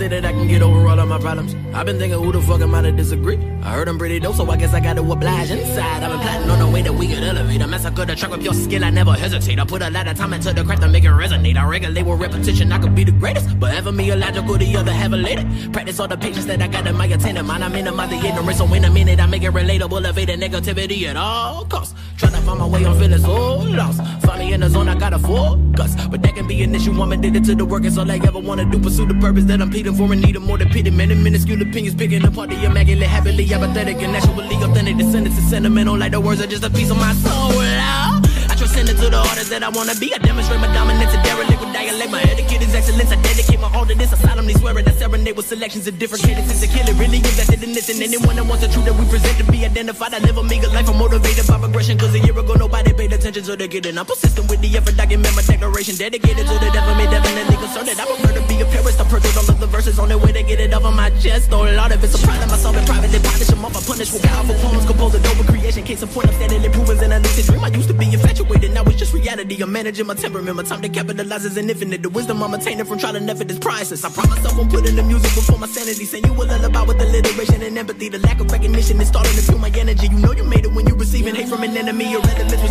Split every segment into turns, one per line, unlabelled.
think that I can get over all of my problems. I've been thinking who the fuck am I to disagree? I heard I'm pretty dope, so I guess I gotta oblige inside. I've been plotting on the way that we could elevate. I massacre the track with your skill, I never hesitate. I put a lot of time into the craft to make it resonate. I regulate with repetition, I could be the greatest. But ever me illogical, the other have a later. Practice all the patience that I got in my attendant mind. I minimize the ignorance, so in a minute I make it relatable, evade the negativity at all costs. Trying to find my way, I'm feeling so lost. In the zone, I got a focus. But that can be an issue, I'm addicted to the work, it's all I ever wanna do. Pursue the purpose that I'm pleading for and need a more than pity. Many minuscule opinions picking apart the immaculate, happily apathetic, and naturally authentic. Descendants is sentimental, like the words are just a piece of my soul. I transcend it to the artist that I wanna be. I demonstrate my dominance, a excellence. I dedicate my all to this. I solemnly swear it. I serenade with selections of different cadences to kill it. Really invested in this, and anyone that wants the truth that we present to be identified. I live a meager life. I'm motivated by progression. Cause a year ago nobody paid attention So to the getting. I'm persistent with the effort. I Document my declaration. Dedicated to the devil. Me definitely concerned that I prefer to be a parent. I purchase all of the verses on the way to get it off of my chest. Oh Lord, if it's a problem, I solve it privately. Polish them off. I punish with powerful poems. Composed a noble creation. Case in point, I'm steadily proving in a lucid dream. I used to be infatuated. Just reality. I'm managing my temperament. My time to capitalize is an infinite. The wisdom I'm attaining from trial and effort is priceless. I promise I won't put in the music before my sanity. Saying you a lullaby with alliteration and empathy. The lack of recognition is starting to fuel my energy. You know you made it when you receiving hate from an enemy. Your relevance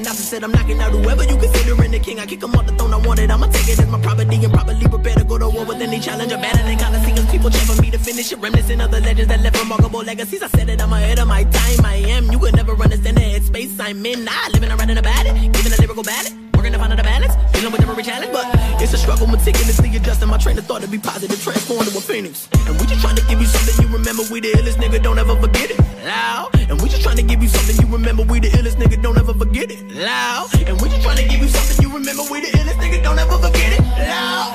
synopsis. Said I'm knocking out whoever you considering the king. I kick him off the throne. I want it. I'ma take it as my property and properly prepare to go to war with any challenge. I'm better than coliseums. People cheer for me to finish it. Reminiscent of the legends that left remarkable legacies. I said it. I'm ahead of my time. I am. You could never understand the headspace I'm in. I living around in about it. Giving a lyrical ballad. Working to find out the balance. Dealing with every challenge. But it's a struggle. Meticulously adjusting my train of thought to be positive. Transform to a phoenix loud. And we just trying to give you something you remember. We the illest nigga, don't ever forget it. Loud. And we just trying to give you something you remember. We the illest nigga, don't ever forget it. Loud.